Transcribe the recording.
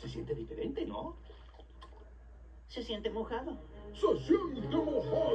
Se siente diferente, ¿no? Se siente mojado. ¡Se siente mojado!